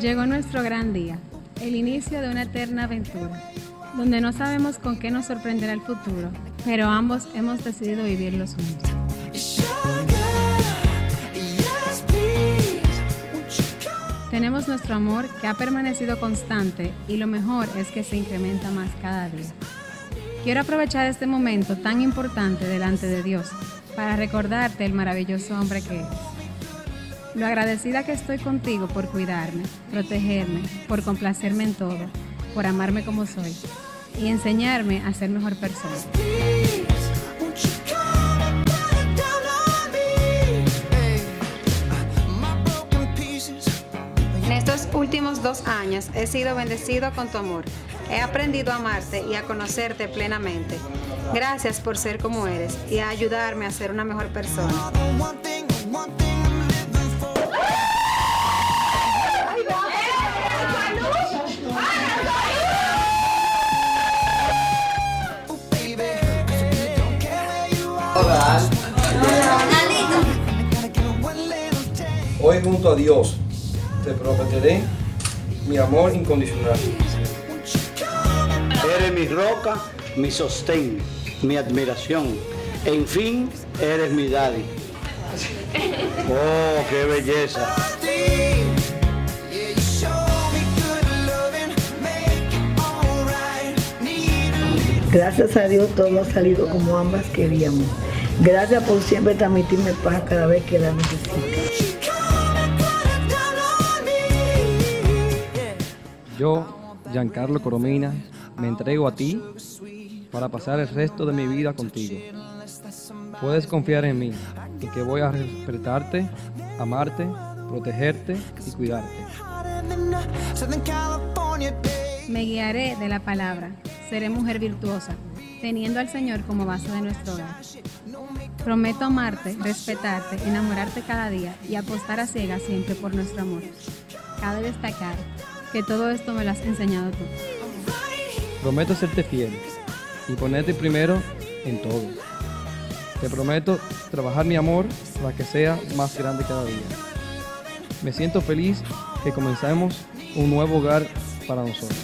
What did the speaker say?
Llegó nuestro gran día, el inicio de una eterna aventura, donde no sabemos con qué nos sorprenderá el futuro, pero ambos hemos decidido vivirlo juntos. Tenemos nuestro amor que ha permanecido constante y lo mejor es que se incrementa más cada día. Quiero aprovechar este momento tan importante delante de Dios para recordarte el maravilloso hombre que eres. Lo agradecida que estoy contigo por cuidarme, protegerme, por complacerme en todo, por amarme como soy y enseñarme a ser mejor persona. En estos últimos dos años he sido bendecido con tu amor. He aprendido a amarte y a conocerte plenamente. Gracias por ser como eres y a ayudarme a ser una mejor persona. Hoy junto a Dios te prometeré mi amor incondicional. Eres mi roca, mi sostén, mi admiración. En fin, eres mi daddy. Oh, qué belleza. Gracias a Dios todo ha salido como ambas queríamos. Gracias por siempre transmitirme paz cada vez que la necesito. Yo, Giancarlo Coromina, me entrego a ti para pasar el resto de mi vida contigo. Puedes confiar en mí, en que voy a respetarte, amarte, protegerte y cuidarte. Me guiaré de la palabra. Seré mujer virtuosa, teniendo al Señor como base de nuestro hogar. Prometo amarte, respetarte, enamorarte cada día y apostar a ciegas siempre por nuestro amor. Cabe destacar que todo esto me lo has enseñado tú. Prometo serte fiel y ponerte primero en todo. Te prometo trabajar mi amor para que sea más grande cada día. Me siento feliz que comenzamos un nuevo hogar para nosotros.